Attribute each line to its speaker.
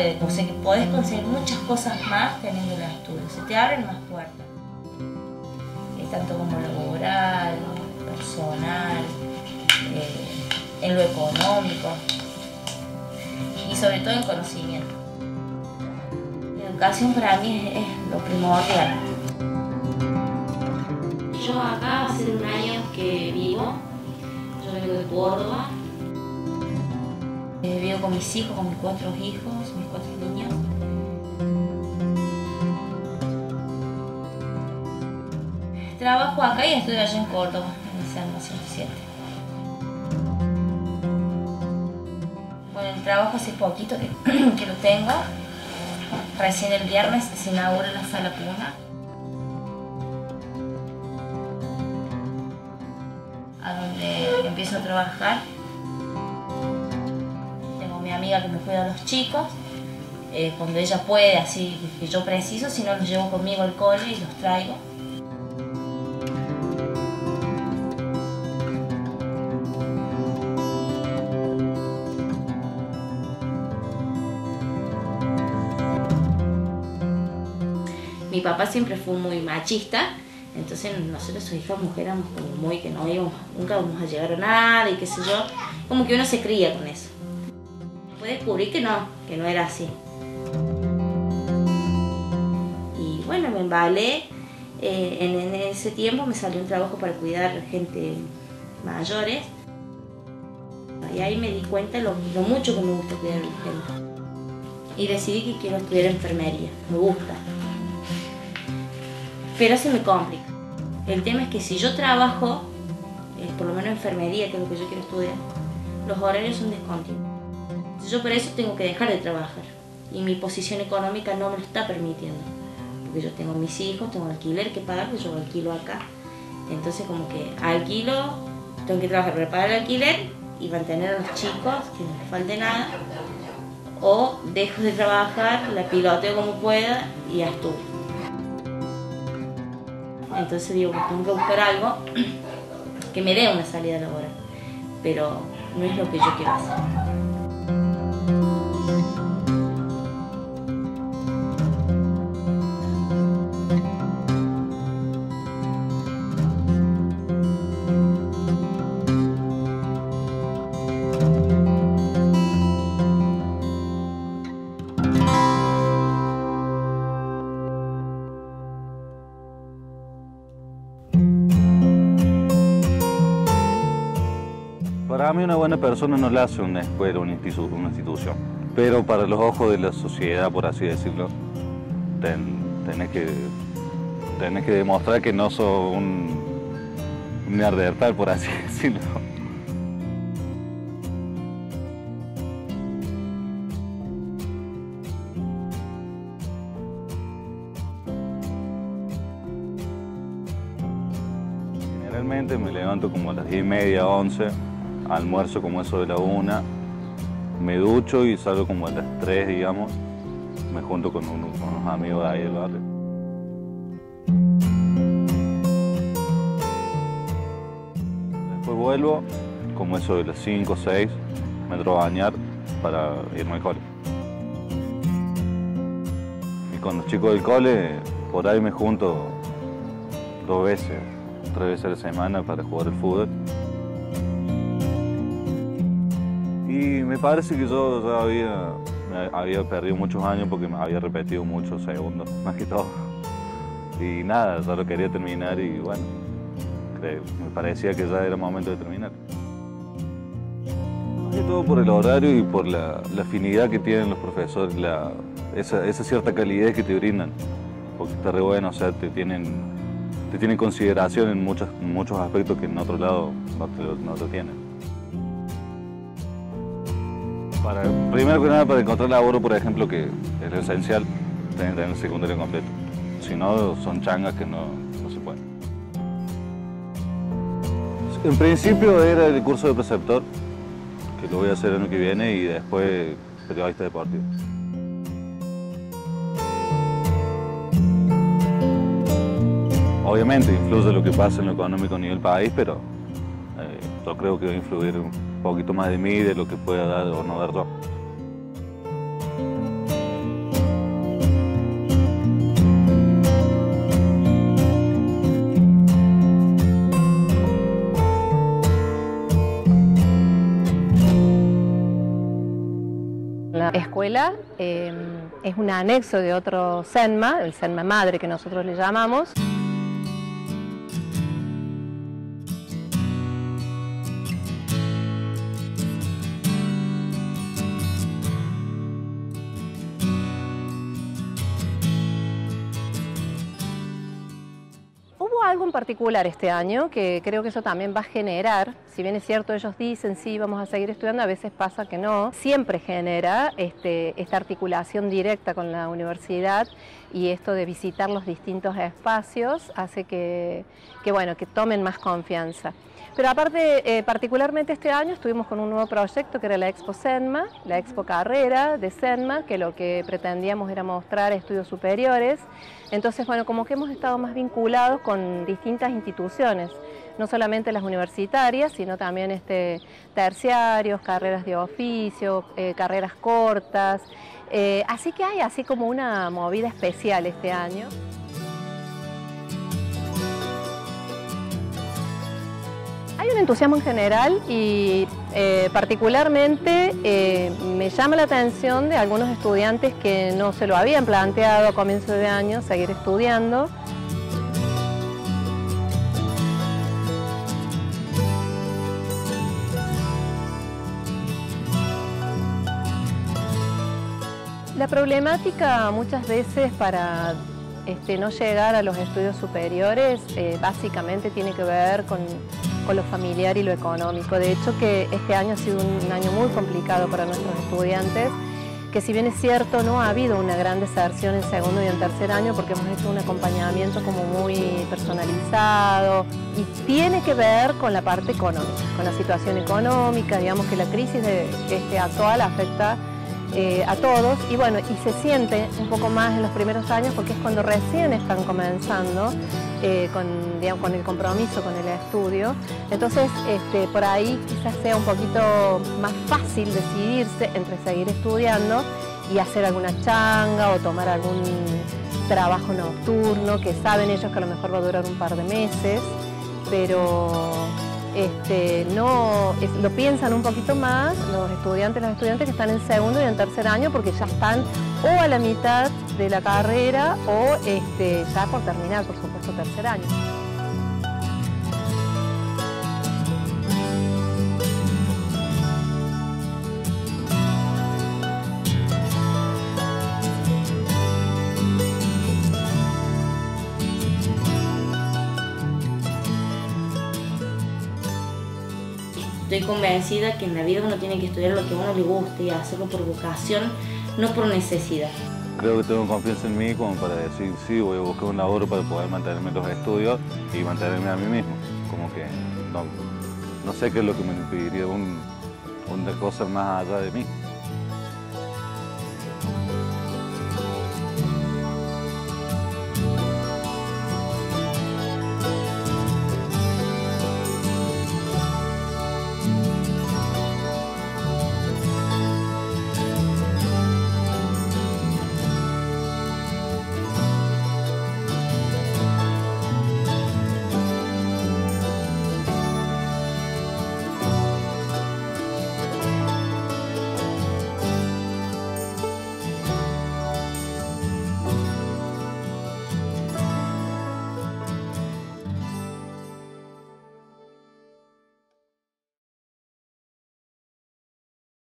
Speaker 1: puede, o sea que podés conseguir muchas cosas más teniendo los estudios, se te abren más puertas. Es tanto como laboral, personal, eh, en lo económico y sobre todo en conocimiento. La educación para mí es, es lo primordial.
Speaker 2: Yo acá hace un año que vivo, yo vengo de Córdoba.
Speaker 1: Eh, vivo con mis hijos, con mis cuatro hijos, mis cuatro niños. Trabajo acá y estudio allá en Córdoba, en el Selma 107. Bueno, el trabajo hace poquito que, que lo tengo. Recién el viernes se inaugura la sala Puna. A donde empiezo a trabajar. Que me cuida a los chicos. eh, cuando ella puede, así que yo preciso, si no los llevo conmigo al cole y los traigo. Mi papá siempre fue muy machista, entonces nosotros sus hijas mujeres éramos como muy que no íbamos, nunca vamos a llegar a nada y qué sé yo, como que uno se cría con eso. Después descubrí que no, que no era así. Y bueno, me embalé, eh, en, ese tiempo me salió un trabajo para cuidar gente mayores. Y ahí me di cuenta lo, lo mucho que me gusta cuidar a la gente. Y decidí que quiero estudiar enfermería, me gusta pero se me complica. El tema es que si yo trabajo, eh, por lo menos enfermería, que es lo que yo quiero estudiar, los horarios son descontinuos. Yo por eso tengo que dejar de trabajar. Y mi posición económica no me lo está permitiendo. Porque yo tengo mis hijos, tengo alquiler que pagar, pues yo alquilo acá. Entonces como que alquilo, tengo que trabajar para pagar el alquiler y mantener a los chicos, que no les falte nada. O dejo de trabajar, la piloteo como pueda y ya estudio. Entonces digo, pues tengo que buscar algo que me dé una salida laboral, pero no es lo que yo quiero hacer.
Speaker 3: Para mí una buena persona no la hace una escuela, una, institu- una institución. Pero para los ojos de la sociedad, por así decirlo, ten- tenés, que, tenés que demostrar que no sos un, un neandertal, por así decirlo. Generalmente me levanto como a las 10 y media, 11, almuerzo como eso de la 1, me ducho y salgo como a las 3, digamos. Me junto con, uno- con unos amigos de ahí del barrio. Después vuelvo, como eso de las 5 o 6, me entro a bañar para irme al cole. Y con los chicos del cole, por ahí me junto dos veces, tres veces a la semana para jugar al fútbol. Y me parece que yo ya había, perdido muchos años porque me había repetido muchos segundos, más que todo. Y nada, solo quería terminar y bueno, me parecía que ya era momento de terminar. Más que todo por el horario y por la, la afinidad que tienen los profesores, la- esa, esa cierta calidez que te brindan. Porque está re bueno, o sea, te tienen, te tienen consideración en muchos, muchos aspectos que en otro lado no te lo, no te tienen. Primero que nada, para encontrar laburo, por ejemplo, que es esencial, que tener el secundario completo. Si no, son changas que no, no se pueden. En principio era el curso de preceptor, que lo voy a hacer el año que viene, y después periodista deportivo. Obviamente influye lo que pasa en lo económico a nivel país, pero eh, yo creo que va a influir un poquito más de mí de lo que pueda dar o no dar yo.
Speaker 4: La escuela eh, es un anexo de otro SENMA, el SENMA madre que nosotros le llamamos. Algo en particular este año que creo que eso también va a generar, si bien es cierto ellos dicen sí vamos a seguir estudiando, a veces pasa que no, siempre genera este, esta articulación directa con la universidad y esto de visitar los distintos espacios hace que, bueno, que tomen más confianza. Pero aparte, eh, particularmente este año estuvimos con un nuevo proyecto que era la Expo Senma, la Expo Carrera de Senma, que lo que pretendíamos era mostrar estudios superiores. Entonces, bueno, como que hemos estado más vinculados con distintas instituciones, no solamente las universitarias, sino también este, terciarios, carreras de oficio, eh, carreras cortas. Eh, así que hay así como una movida especial este año. Hay un entusiasmo en general y eh, particularmente me llama la atención de algunos estudiantes que no se lo habían planteado a comienzo de año seguir estudiando. La problemática muchas veces para este, no llegar a los estudios superiores eh, básicamente tiene que ver con, lo familiar y lo económico. De hecho que este año ha sido un año muy complicado para nuestros estudiantes, que si bien es cierto no ha habido una gran deserción en segundo y en tercer año porque hemos hecho un acompañamiento como muy personalizado y tiene que ver con la parte económica, con la situación económica, digamos que la crisis de, este, actual afecta eh, a todos y bueno, y se siente un poco más en los primeros años porque es cuando recién están comenzando eh, con, con el compromiso con el estudio. Entonces, este, por ahí quizás sea un poquito más fácil decidirse entre seguir estudiando y hacer alguna changa o tomar algún trabajo nocturno que saben ellos que a lo mejor va a durar un par de meses, pero este, no, lo piensan un poquito más los estudiantes, los estudiantes que están en segundo y en tercer año porque ya están o a la mitad de la carrera o este, ya por terminar, por supuesto, tercer año.
Speaker 1: Estoy convencida que en la vida uno tiene que estudiar lo que a uno le guste y hacerlo por vocación, no por necesidad.
Speaker 3: Creo que tengo confianza en mí como para decir, sí, voy a buscar un labor para poder mantenerme en los estudios y mantenerme a mí mismo. Como que no, sé qué es lo que me impediría un, una cosa más allá de mí.